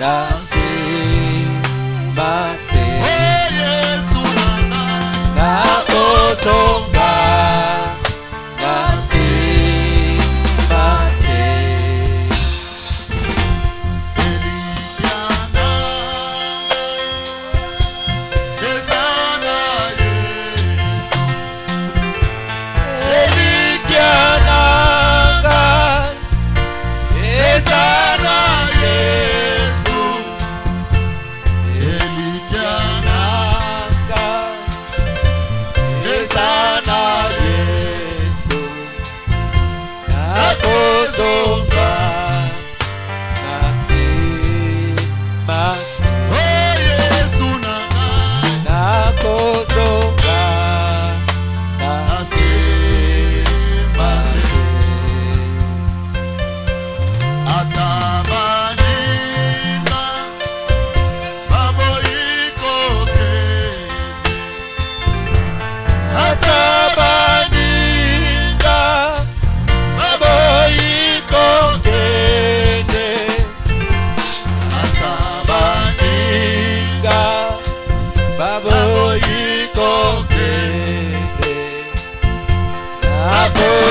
나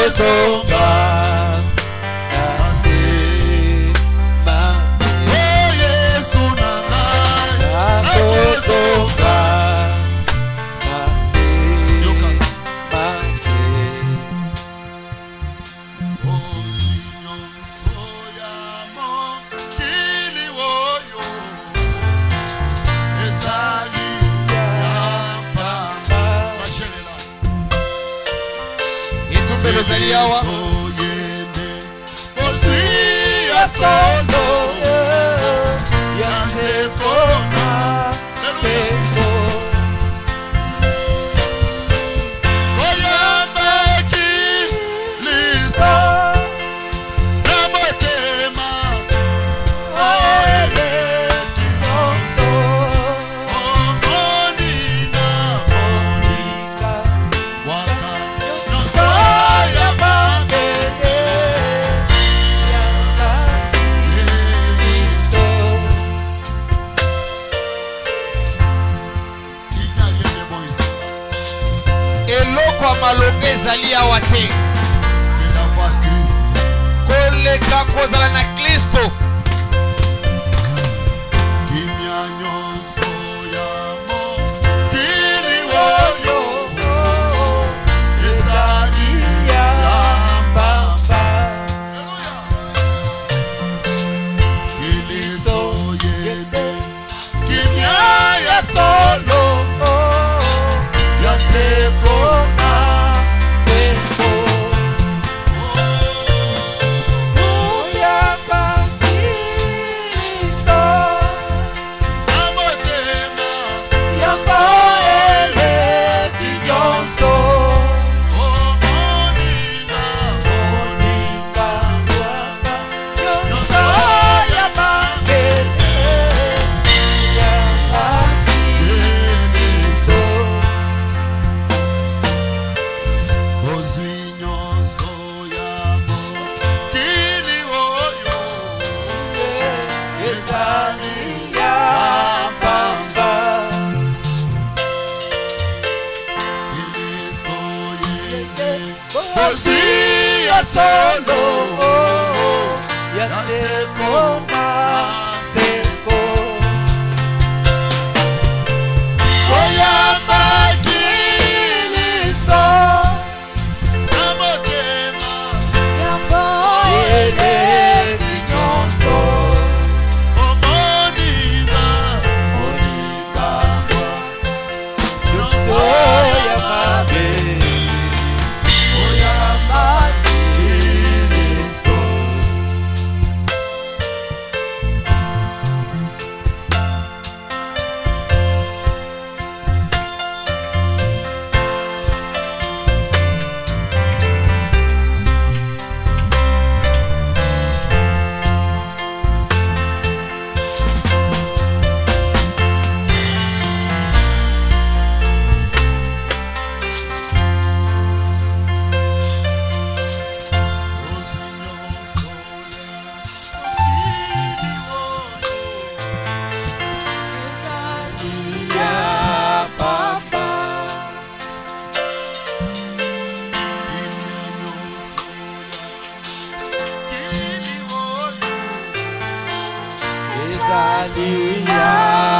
jésù. Jésus est son nom. Il y a ses maloba ezali awa te koleka kozala na klisto ya solo, ya se amizade e a